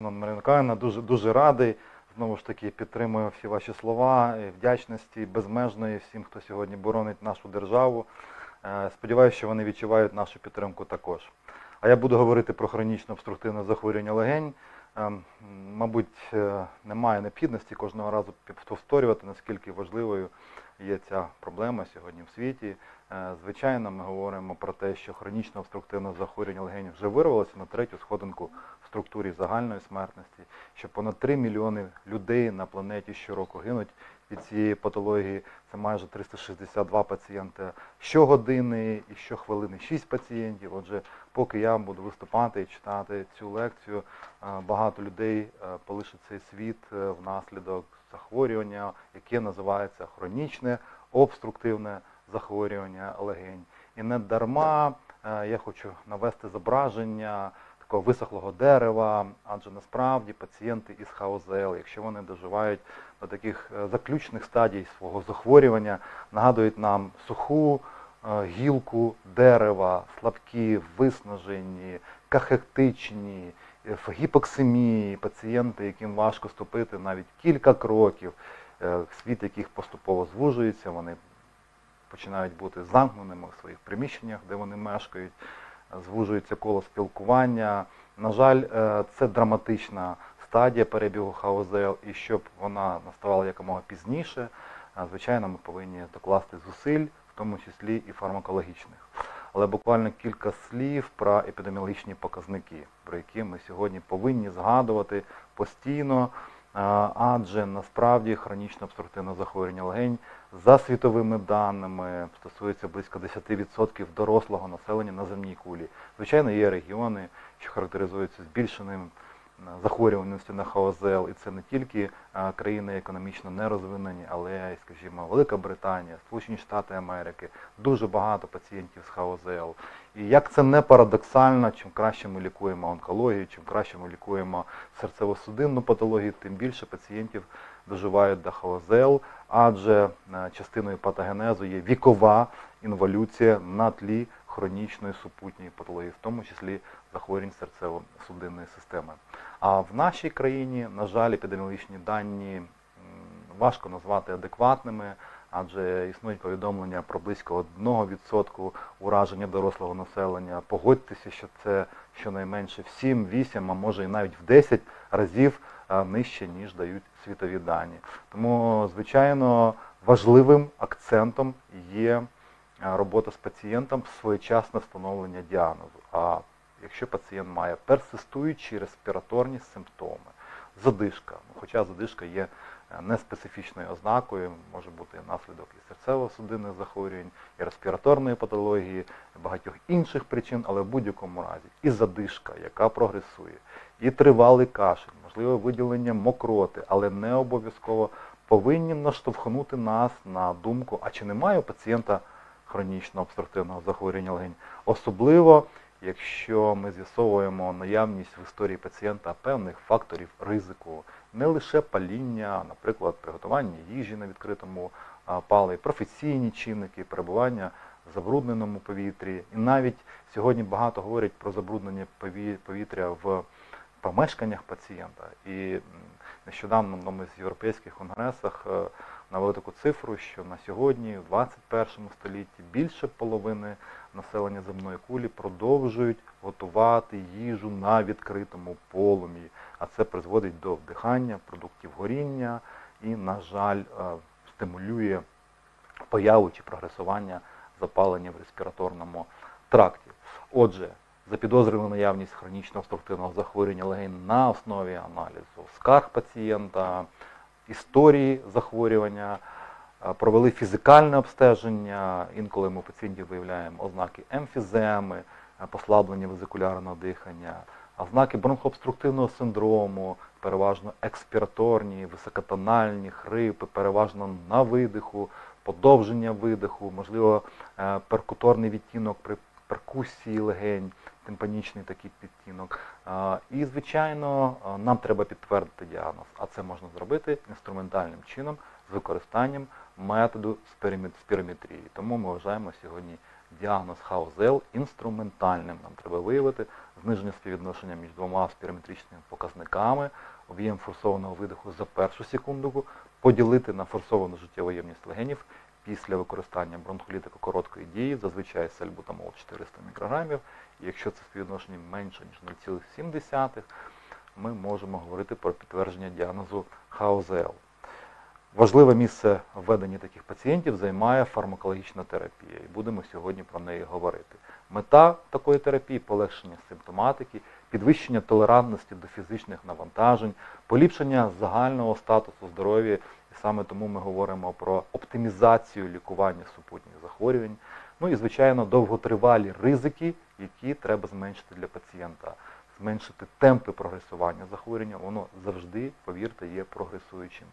Марина Миколаївна, дуже, дуже радий. Знову ж таки, підтримую всі ваші слова, і вдячності безмежної всім, хто сьогодні боронить нашу державу. Е, Сподіваюся, що вони відчувають нашу підтримку також. А я буду говорити про хронічне обструктивне захворювання легень. Е, Мабуть, е, немає необхідності кожного разу повторювати, наскільки важливою є ця проблема сьогодні в світі. Звичайно, ми говоримо про те, що хронічне обструктивне захворювання легень вже вирвалося на третю сходинку структурі загальної смертності, що понад 3 мільйони людей на планеті щороку гинуть від цієї патології. Це майже 362 пацієнти щогодини і щохвилини 6 пацієнтів. Отже, поки я буду виступати і читати цю лекцію, е, багато людей е, полишить цей світ е, внаслідок захворювання, яке називається хронічне обструктивне захворювання легень. І не дарма я хочу навести зображення такого висохлого дерева, адже насправді пацієнти із ХОЗЛ, якщо вони доживають до таких е, заключних стадій свого захворювання, нагадують нам суху е, гілку дерева, слабкі, виснажені, кахектичні, е, в гіпоксимії, пацієнти, яким важко ступити навіть кілька кроків, світ яких поступово звужується, вони починають бути замкненими у своїх приміщеннях, де вони мешкають, звужується коло спілкування. На жаль, е, це драматична стадія перебігу ХОЗЛ, і щоб вона наставала якомога пізніше, е, звичайно, ми повинні докласти зусиль, в тому числі і фармакологічних. Але буквально кілька слів про епідеміологічні показники, про які ми сьогодні повинні згадувати постійно, адже насправді хронічне обструктивне захворювання легень за світовими даними стосується близько 10% дорослого населення на земній кулі. Звичайно, є регіони, що характеризуються збільшеним е, захворюваністю на ХОЗЛ, і це не тільки е, країни економічно нерозвинені, але скажімо, Велика Британія, Сполучені Штати Америки, дуже багато пацієнтів з ХОЗЛ. І як це не парадоксально, чим краще ми лікуємо онкологію, чим краще ми лікуємо серцево-судинну патологію, тим більше пацієнтів доживають до ХОЗЛ, адже е, частиною патогенезу є вікова інволюція на тлі хронічної супутньої патології, в тому числі захворювань серцево-судинної системи. А в нашій країні, на жаль, епідеміологічні дані важко назвати адекватними, адже існують повідомлення про близько 1% ураження дорослого населення. Погодьтеся, що це щонайменше в 7, 8, а може і навіть в 10 разів е, нижче, ніж дають світові дані. Тому, звичайно, важливим акцентом є робота з пацієнтом своєчасне встановлення діагнозу. А якщо пацієнт має персистуючі респіраторні симптоми, задишка, хоча задишка є е, неспецифічною ознакою, може бути наслідок і серцево-судинних захворювань, і респіраторної патології, і багатьох інших причин, але в будь-якому разі і задишка, яка прогресує, і тривалий кашель, можливо, виділення мокроти, але не обов'язково повинні наштовхнути нас на думку, а чи немає у пацієнта хронічного обструктивного захворювання легень, особливо якщо ми з'ясовуємо наявність в історії пацієнта певних факторів ризику, не лише паління, наприклад, приготування їжі на відкритому а, паливі, професійні чинники, перебування в забрудненому повітрі. І навіть сьогодні багато говорять про забруднення пові- повітря в помешканнях пацієнта. І нещодавно на з європейських конгресах е, навели таку цифру, що на сьогодні, в 21 столітті, більше половини населення земної кулі продовжують готувати їжу на відкритому полум'ї, а це призводить до вдихання продуктів горіння і, на жаль, е, стимулює появу чи прогресування запалення в респіраторному тракті. Отже, запідозрили наявність хронічного обструктивного захворювання легень на основі аналізу скарг пацієнта, історії захворювання, е, провели фізикальне обстеження. Інколи ми у пацієнтів виявляємо ознаки емфіземи, е, послаблення везикулярного дихання, ознаки бронхообструктивного синдрому, переважно експіраторні, високотональні, хрипи, переважно на видиху, подовження видиху, можливо, е, перкуторний відтінок при перкусії легень, тимпанічний такий підтінок. І, звичайно, нам треба підтвердити діагноз, а це можна зробити інструментальним чином з використанням методу спіріметрії. Тому ми вважаємо сьогодні діагноз хаузел інструментальним. Нам треба виявити зниження співвідношення між двома спірометричними показниками, об'єм форсованого видиху за першу секунду, поділити на форсовану життєву ємність легенів після використання бронхолітику короткої дії, зазвичай сальбутамол 400 мікрограмів. І якщо це співвідношення менше, ніж 0,7, ми можемо говорити про підтвердження діагнозу хаузел. Важливе місце в веденні таких пацієнтів займає фармакологічна терапія, і будемо сьогодні про неї говорити. Мета такої терапії полегшення симптоматики, підвищення толерантності до фізичних навантажень, поліпшення загального статусу здоров'я, і саме тому ми говоримо про оптимізацію лікування супутніх захворювань. Ну і, звичайно, довготривалі ризики, які треба зменшити для пацієнта. Зменшити темпи прогресування захворювання, воно завжди, повірте, є прогресуючим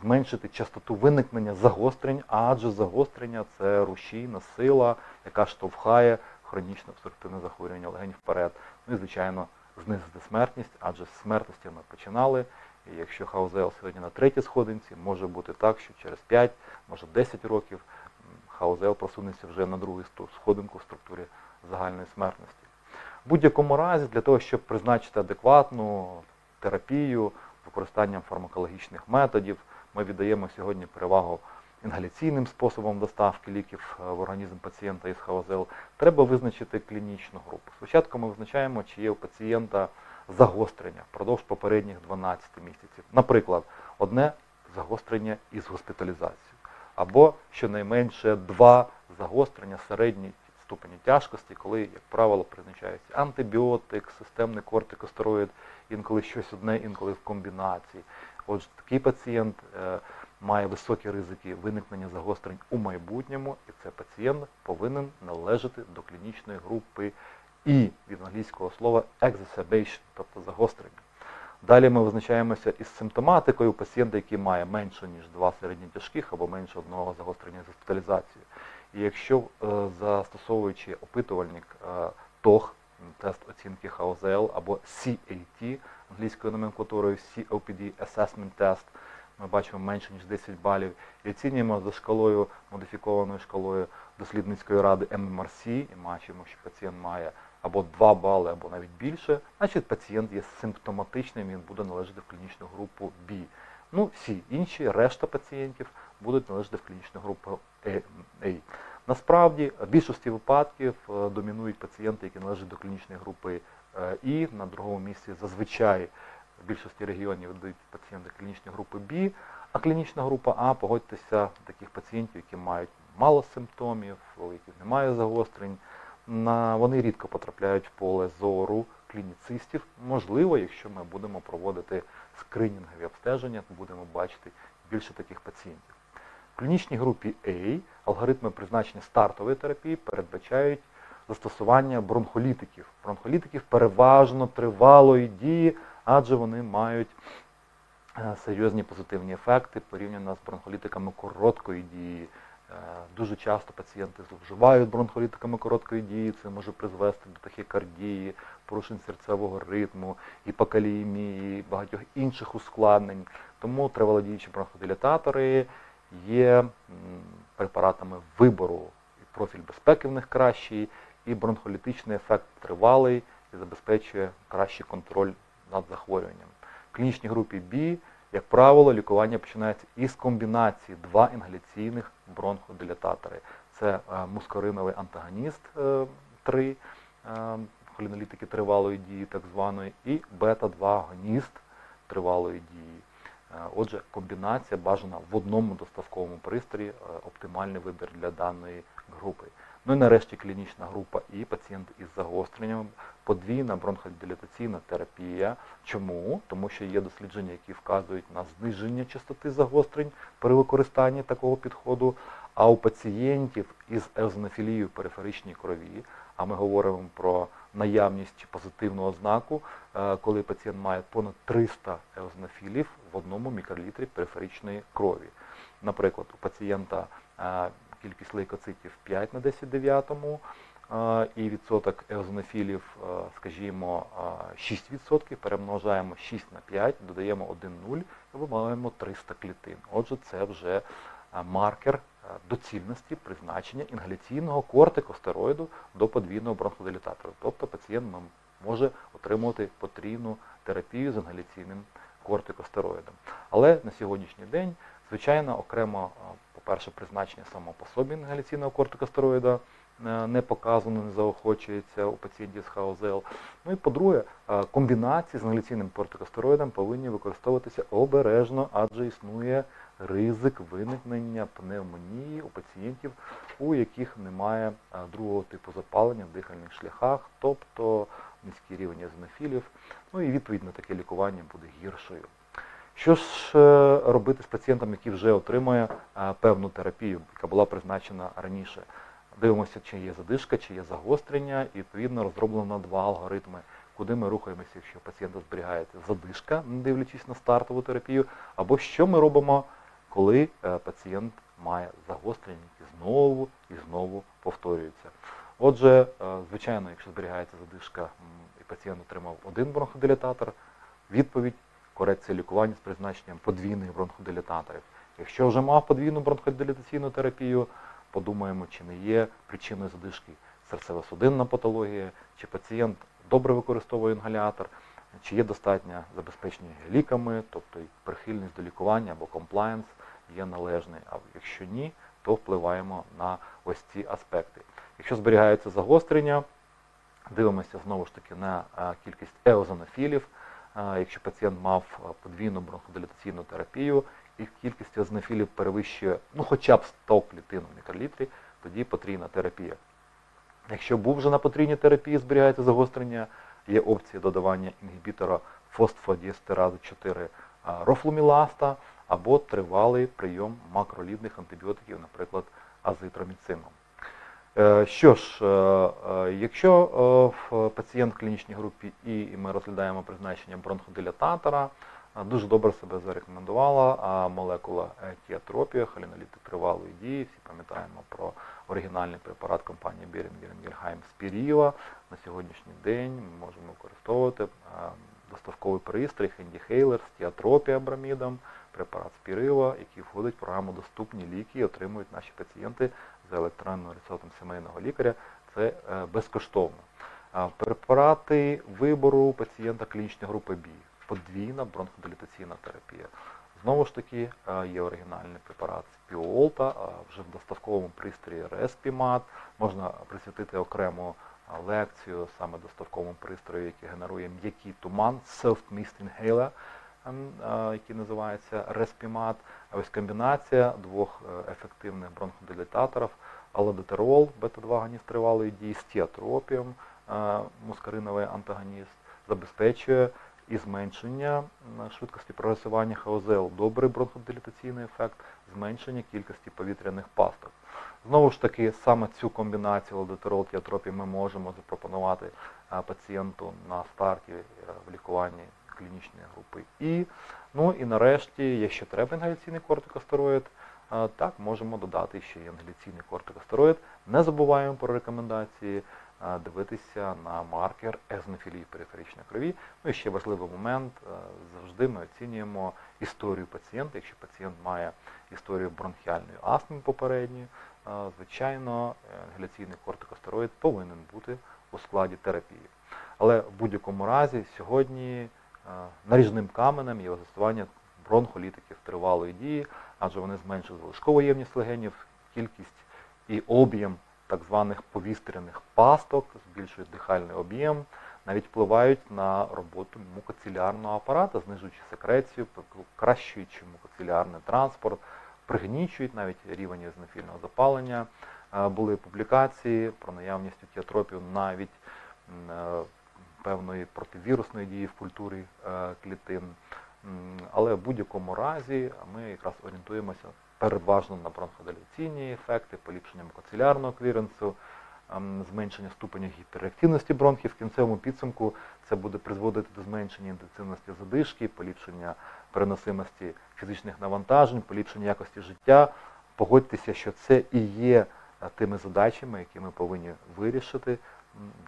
зменшити частоту виникнення загострень, адже загострення це рушійна сила, яка штовхає хронічне обструктивне захворювання легень вперед. Ну і, звичайно, знизити смертність, адже з смертності ми починали. І якщо ХОЗЛ сьогодні на третій сходинці, може бути так, що через 5, може 10 років ХОЗЛ просунеться вже на другу сходинку в структурі загальної смертності. В будь-якому разі, для того, щоб призначити адекватну терапію, використанням фармакологічних методів. Ми віддаємо сьогодні перевагу інгаляційним способом доставки ліків е, в організм пацієнта із ХОЗЛ. Треба визначити клінічну групу. Спочатку ми визначаємо, чи є у пацієнта загострення впродовж попередніх 12 місяців. Наприклад, одне загострення із госпіталізацією, або щонайменше два загострення середньої ступені тяжкості, коли, як правило, призначається антибіотик, системний кортикостероїд, інколи щось одне, інколи в комбінації. Отже, такий пацієнт е, має високі ризики виникнення загострень у майбутньому, і цей пацієнт повинен належати до клінічної групи І від англійського слова exacerbation, тобто загострення. Далі ми визначаємося із симптоматикою пацієнта, який має менше, ніж два середні тяжких або менше одного загострення з госпіталізацією. І якщо е, застосовуючи опитувальник е, ТОХ, тест оцінки ХОЗЛ або CAT, англійською номенклатурою COPD Assessment Test, ми бачимо менше, ніж 10 балів, і оцінюємо за шкалою, модифікованою шкалою дослідницької ради MMRC, і бачимо, що пацієнт має або 2 бали, або навіть більше, значить пацієнт є симптоматичним, він буде належати в клінічну групу B. Ну, всі інші, решта пацієнтів будуть належати в клінічну групу A. Насправді, в більшості випадків е, домінують пацієнти, які належать до клінічної групи е, І. На другому місці зазвичай в більшості регіонів видають пацієнти клінічної групи Б, а клінічна група А, погодьтеся, таких пацієнтів, які мають мало симптомів, у немає загострень, на, вони рідко потрапляють в поле зору клініцистів. Можливо, якщо ми будемо проводити скринінгові обстеження, то будемо бачити більше таких пацієнтів. В клінічній групі A алгоритми призначення стартової терапії передбачають застосування бронхолітиків. Бронхолітиків переважно тривалої дії, адже вони мають е, серйозні позитивні ефекти порівняно з бронхолітиками короткої дії. Е, дуже часто пацієнти зловживають бронхолітиками короткої дії, це може призвести до тахікардії, порушень серцевого ритму, гіпокаліємії, багатьох інших ускладнень. Тому тривалодіючі бронходилататори є препаратами вибору. І профіль безпеки в них кращий, і бронхолітичний ефект тривалий і забезпечує кращий контроль над захворюванням. В клінічній групі B, як правило, лікування починається із комбінації два інгаляційних бронходилататори. Це е, мускориновий антагоніст 3, е, е, холінолітики тривалої дії, так званої, і бета-2 агоніст тривалої дії. Отже, комбінація бажана в одному доставковому пристрої, оптимальний вибір для даної групи. Ну і нарешті клінічна група і пацієнт із загостренням, подвійна бронходилатаційна терапія. Чому? Тому що є дослідження, які вказують на зниження частоти загострень при використанні такого підходу. А у пацієнтів із езонофілією периферичній крові, а ми говоримо про наявність позитивного знаку, е, коли пацієнт має понад 300 еознофілів в одному мікролітрі периферичної крові. Наприклад, у пацієнта е, кількість лейкоцитів 5 на 10 дев'ятому, і відсоток еозонофілів, скажімо, 6%, перемножаємо 6 на 5, додаємо 1 0, і ми маємо 300 клітин. Отже, це вже маркер доцільності призначення інгаляційного кортикостероїду до подвійного бронходилататора. Тобто пацієнт може отримувати потрійну терапію з інгаляційним кортикостероїдом. Але на сьогоднішній день, звичайно, окремо, по-перше, призначення само по собі інгаляційного кортикостероїда Е, не показано, не заохочується у пацієнтів з ХОЗЛ. Ну і по-друге, е, комбінації з інгаляційним кортикостероїдом повинні використовуватися обережно, адже існує ризик виникнення пневмонії у пацієнтів, у яких немає е, другого типу запалення в дихальних шляхах, тобто низький рівень езонофілів. Ну і відповідь на таке лікування буде гіршою. Що ж робити з пацієнтом, який вже отримує певну терапію, яка була призначена раніше? Дивимося, чи є задишка, чи є загострення, і відповідно розроблено два алгоритми, куди ми рухаємося, якщо пацієнта зберігається задишка, не дивлячись на стартову терапію, або що ми робимо, коли е, пацієнт має загострення, які знову і знову повторюються. Отже, е, звичайно, якщо зберігається задишка і пацієнт отримав один бронходилататор, відповідь корекція лікування з призначенням подвійних бронходилататорів. Якщо вже мав подвійну бронходилатаційну терапію, подумаємо, чи не є причиною задишки серцево-судинна патологія, чи пацієнт добре використовує інгалятор, чи є достатньо забезпечення ліками, тобто прихильність до лікування або комплаєнс є належний. А якщо ні, то впливаємо на ось ці аспекти. Якщо зберігаються загострення, дивимося знову ж таки на кількість еозонофілів. Якщо пацієнт мав подвійну бронходилатаційну терапію і кількість ознофілів перевищує ну, хоча б 100 клітин в мікролітрі, тоді потрійна терапія. Якщо був вже на потрійній терапії, зберігається загострення, є опція додавання інгібітора фосфодіестеразу 4 рофлуміласта або тривалий прийом макролідних антибіотиків, наприклад, азитроміцином. Е, що ж, е, е, якщо пацієнт в клінічній групі І, ми розглядаємо призначення бронходилататора, Дуже добре себе зарекомендувала молекула тіатропія, холіноліти тривалої дії. Всі пам'ятаємо про оригінальний препарат компанії Берінгер Гельхайм Спіріва. На сьогоднішній день ми можемо використовувати доставковий пристрій Хендіхейлер з тіатропія бромідом, препарат Спірива, який входить в програму Доступні ліки і отримують наші пацієнти за електронним рецептом сімейного лікаря. Це е, безкоштовно. Препарати вибору пацієнта клінічної групи Б подвійна бронходилатаційна терапія. Знову ж таки, е, є оригінальний препарат Спіолта, вже в доставковому пристрої Респімат. Можна присвятити окрему е, лекцію саме доставковому пристрою, який генерує м'який туман, Self-Mist Inhaler, е, який називається Респімат. Ось комбінація двох ефективних бронходилататорів, алодетерол, бета-2 аніст тривалої дії, з тіатропієм, мускариновий антагоніст, забезпечує і зменшення швидкості прогресування ХОЗЛ, добрий бронходилатаційний ефект, зменшення кількості повітряних пасток. Знову ж таки, саме цю комбінацію лодотерол тіатропії ми можемо запропонувати пацієнту на старті е, в лікуванні клінічної групи І. Ну і нарешті, якщо треба інгаляційний кортикостероїд, так можемо додати ще й інгаляційний кортикостероїд. Не забуваємо про рекомендації дивитися на маркер езонофілії периферичної крові. Ну і ще важливий момент, завжди ми оцінюємо історію пацієнта. Якщо пацієнт має історію бронхіальної астми попередньої, звичайно, інгаляційний кортикостероїд повинен бути у складі терапії. Але в будь-якому разі сьогодні наріжним каменем є застосування бронхолітиків тривалої дії, адже вони зменшують залишкову ємність легенів, кількість і об'єм так званих повістряних пасток, збільшують дихальний об'єм, навіть впливають на роботу мукоцилярного апарата, знижуючи секрецію, покращуючи мукоцилярний транспорт, пригнічують навіть рівень езонофільного запалення. Е, були публікації про наявність тіатропів навіть е, певної противірусної дії в культурі е, клітин. Але в будь-якому разі ми якраз орієнтуємося переважно на бронходиляційні ефекти, поліпшення мукоцилярного кліренсу, ем, зменшення ступеня гіперреактивності бронхів. В кінцевому підсумку це буде призводити до зменшення інтенсивності задишки, поліпшення переносимості фізичних навантажень, поліпшення якості життя. Погодьтеся, що це і є е, тими задачами, які ми повинні вирішити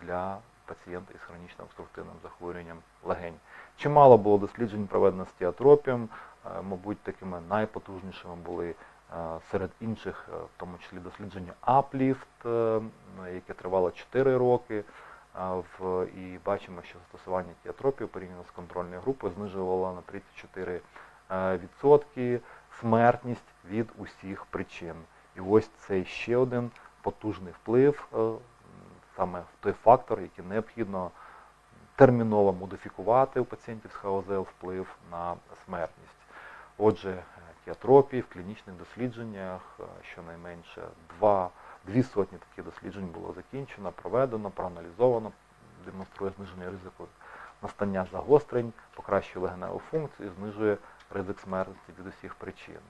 для пацієнта із хронічним обструктивним захворюванням легень. Чимало було досліджень проведено з тіатропієм, Е, мабуть, такими найпотужнішими були серед інших, в тому числі дослідження Uplift, яке тривало 4 роки. І бачимо, що застосування тіатропів порівняно з контрольною групою знижувало на 34% смертність від усіх причин. І ось це ще один потужний вплив, е, саме той фактор, який необхідно терміново модифікувати у пацієнтів з ХОЗЛ вплив на смертність. Отже, тіатропії в клінічних дослідженнях е, щонайменше два, дві сотні таких досліджень було закінчено, проведено, проаналізовано, демонструє зниження ризику настання загострень, покращує легеневу функцію, і знижує ризик смертності від усіх причин.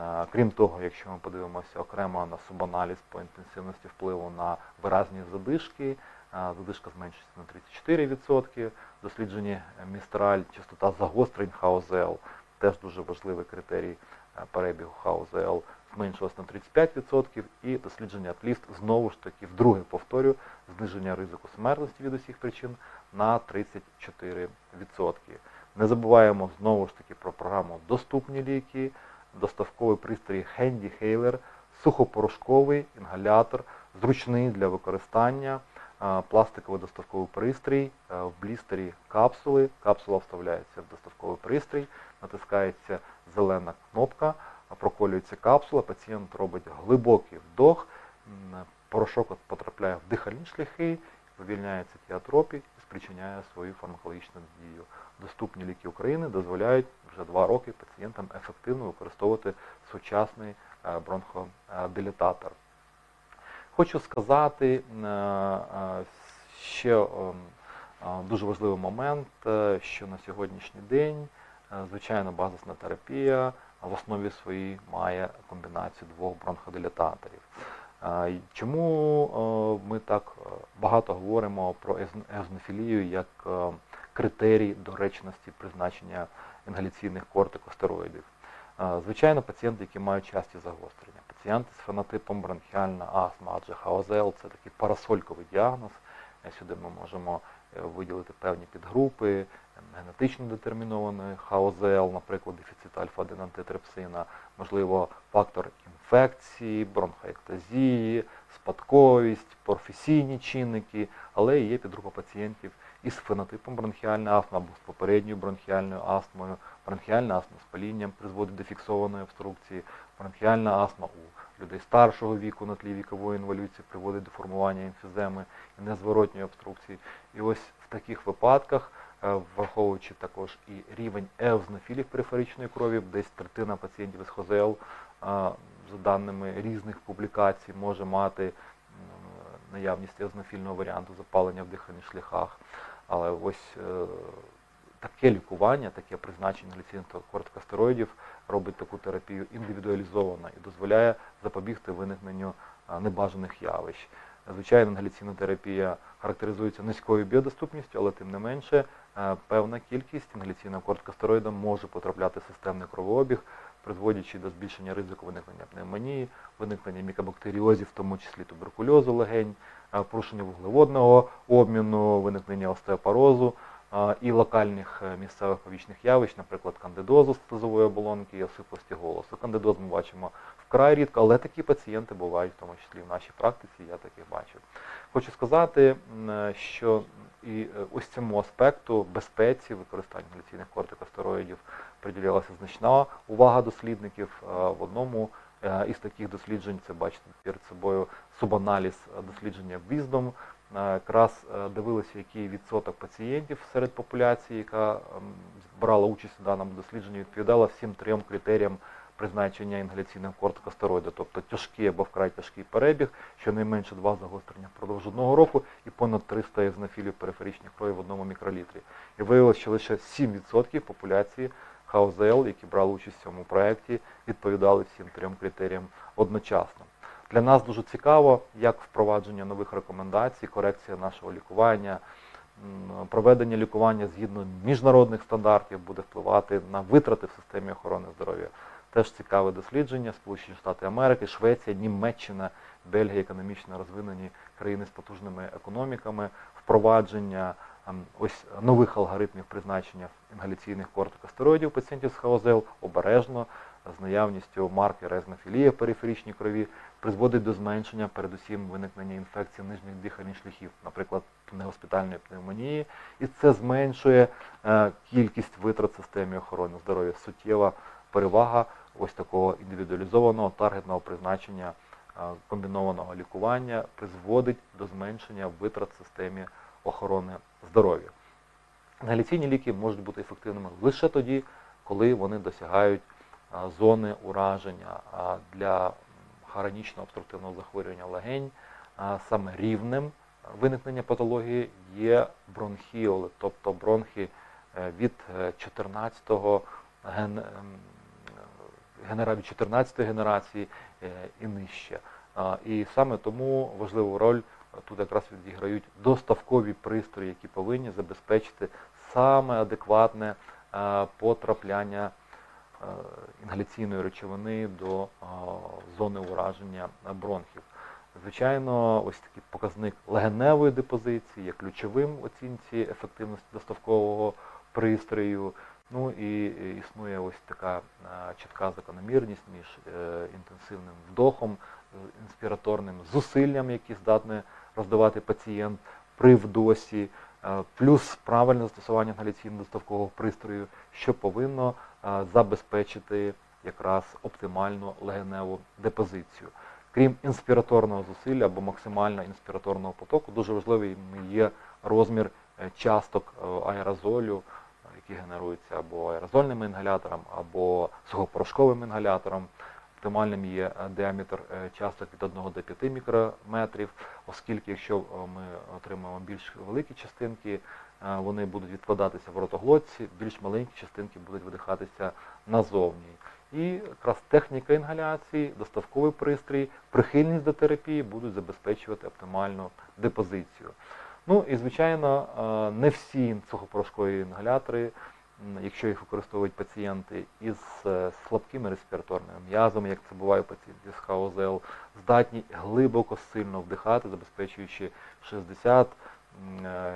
Е, крім того, якщо ми подивимося окремо на субаналіз по інтенсивності впливу на виразність задишки, е, задишка зменшується на 34%, досліджені містраль, частота загострень ХОЗЛ, теж дуже важливий критерій е, перебігу ХОЗЛ, зменшилось на 35%, і дослідження пліст знову ж таки, вдруге повторю, зниження ризику смертності від усіх причин на 34%. Не забуваємо знову ж таки про програму Доступні ліки доставковий пристрій Handy Hailer, сухопорошковий інгалятор, зручний для використання, пластиковий доставковий пристрій, в блістері капсули. Капсула вставляється в доставковий пристрій, натискається зелена кнопка, проколюється капсула, пацієнт робить глибокий вдох, порошок потрапляє в дихальні шляхи, вивільняється тіатропій спричиняє свою фармакологічну дію. Доступні ліки України дозволяють вже два роки пацієнтам ефективно використовувати сучасний е, бронходилататор. Хочу сказати е, е, ще дуже важливий момент, що на сьогоднішній день, звичайно, базисна терапія в основі своїй має комбінацію двох бронходилататорів. Чому ми так багато говоримо про езнофілію як критерій доречності призначення інгаляційних кортикостероїдів. Звичайно, пацієнти, які мають часті загострення, пацієнти з фенотипом бронхіальна астма, адже ХОЗЛ це такий парасольковий діагноз. Сюди ми можемо е, виділити певні підгрупи, генетично детермінованої ХОЗЛ, наприклад, дефіцит альфа-1 антитрепсина, можливо, фактор інфекції, бронхоектазії, спадковість, професійні чинники, але є підгрупа пацієнтів із фенотипом бронхіальної астми або з попередньою бронхіальною астмою. Бронхіальна астма з палінням призводить до фіксованої обструкції, бронхіальна астма у людей старшого віку на тлі вікової інволюції приводить до формування емфіземи і незворотньої обструкції. І ось в таких випадках, е, враховуючи також і рівень еознофілів периферичної крові, десь третина пацієнтів з ХОЗЛ, е, за даними різних публікацій, може мати наявність еознофільного варіанту запалення в дихальних шляхах. Але ось е, таке лікування, таке призначення кортикостероїдів робить таку терапію індивідуалізовано і дозволяє запобігти виникненню небажаних явищ. Звичайно, інгаляційна терапія характеризується низькою біодоступністю, але тим не менше певна кількість інгаляційного кортикостероїда може потрапляти в системний кровообіг, призводячи до збільшення ризику виникнення пневмонії, виникнення мікобактеріозів, в тому числі туберкульозу легень, порушення вуглеводного обміну, виникнення остеопорозу і локальних е, місцевих повічних явищ, наприклад, кандидозу стазової оболонки і осиплості голосу. Кандидоз ми бачимо вкрай рідко, але такі пацієнти бувають, в тому числі в нашій практиці, я таких бачив. Хочу сказати, е, що і е, ось цьому аспекту безпеці використання інгаляційних кортикостероїдів приділялася значна увага дослідників в одному. Із таких досліджень це бачите перед собою субаналіз дослідження віздом. Е, якраз е, дивилися, який відсоток пацієнтів серед популяції, яка брала участь у даному дослідженні, відповідала всім трьом критеріям призначення інгаляційного кортикостероїду, тобто тяжкий або вкрай тяжкий перебіг, щонайменше два загострення впродовж одного року і понад 300 езонофілів периферичних крові в одному мікролітрі. І виявилося, що лише 7% популяції ХАУЗЛ, які брали участь в цьому проєкті, відповідали всім трьом критеріям одночасно. Для нас дуже цікаво, як впровадження нових рекомендацій, корекція нашого лікування, проведення лікування згідно міжнародних стандартів буде впливати на витрати в системі охорони здоров'я. Теж цікаве дослідження, Сполучені Штати Америки, Швеція, Німеччина, Бельгія, економічно розвинені країни з потужними економіками, впровадження ем, ось нових алгоритмів призначення інгаляційних кортикостероїдів пацієнтів з ХОЗЛ обережно з наявністю маркера езнофілія в периферичній крові призводить до зменшення, передусім виникнення інфекцій нижніх дихальних шляхів, наприклад, негоспітальної пневмонії, і це зменшує е, кількість витрат системі охорони здоров'я. Суттєва перевага ось такого індивідуалізованого таргетного призначення е, комбінованого лікування призводить до зменшення витрат системі охорони здоров'я. Інгаляційні ліки можуть бути ефективними лише тоді, коли вони досягають зони ураження для хронічного обструктивного захворювання легень. Саме рівнем виникнення патології є бронхіоли, тобто бронхи е, від 14-го ген, ем, від 14 генерації е, і нижче. І саме тому важливу роль тут якраз відіграють доставкові пристрої, які повинні забезпечити саме адекватне е, потрапляння е, інгаляційної речовини до е, зони ураження бронхів. Звичайно, ось такий показник легеневої депозиції є ключовим в оцінці ефективності доставкового пристрою. Ну і існує ось така е, чітка закономірність між е, інтенсивним вдохом, е, інспіраторним зусиллям, які здатний роздавати пацієнт при вдосі, е, плюс правильне застосування інгаляційно доставкового пристрою, що повинно е, забезпечити якраз оптимальну легеневу депозицію. Крім інспіраторного зусилля або максимально інспіраторного потоку, дуже важливий є розмір е, часток е, аерозолю, е, які генеруються або аерозольним інгалятором, або сухопорошковим інгалятором. Оптимальним є діаметр часток від 1 до 5 мікрометрів, оскільки якщо ми отримаємо більш великі частинки, вони будуть відкладатися в ротоглотці, більш маленькі частинки будуть видихатися назовні. І якраз техніка інгаляції, доставковий пристрій, прихильність до терапії будуть забезпечувати оптимальну депозицію. Ну і звичайно, не всі сухопорошкові інгалятори, якщо їх використовують пацієнти із е, слабкими респіраторними м'язами, як це буває у пацієнтів з ХОЗЛ, здатні глибоко сильно вдихати, забезпечуючи 60 м, е,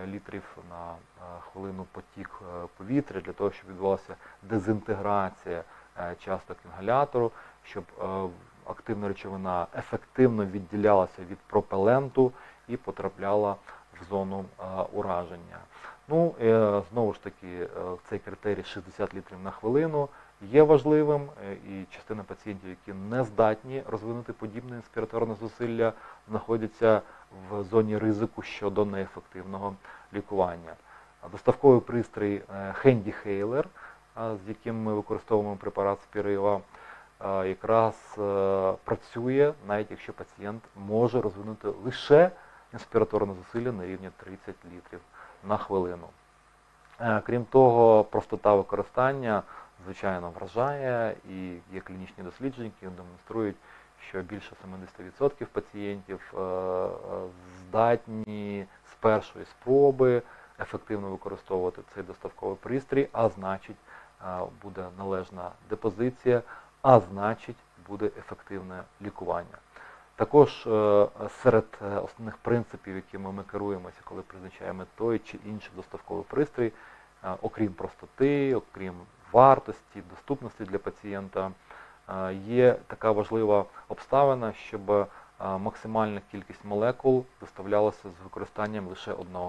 літрів на е, хвилину потік е, повітря для того, щоб відбулася дезінтеграція е, часток інгалятору, щоб е, активна речовина ефективно відділялася від пропеленту і потрапляла в зону е, ураження. Ну, е, знову ж таки, е, цей критерій 60 літрів на хвилину є важливим, е, і частина пацієнтів, які не здатні розвинути подібне інспіраторне зусилля, знаходяться в зоні ризику щодо неефективного лікування. Доставковий пристрій е, Handy Hailer, з яким ми використовуємо препарат спірива, якраз е, працює, навіть якщо пацієнт може розвинути лише інспіраторне зусилля на рівні 30 літрів на хвилину. Е, Крім того, простота використання, звичайно, вражає і є клінічні дослідження, які демонструють, що більше 70% пацієнтів е, е, здатні з першої спроби ефективно використовувати цей доставковий пристрій, а значить, е, буде належна депозиція, а значить, буде ефективне лікування. Також серед основних принципів, якими ми керуємося, коли призначаємо той чи інший доставковий пристрій, окрім простоти, окрім вартості, доступності для пацієнта, є така важлива обставина, щоб максимальна кількість молекул доставлялася з використанням лише одного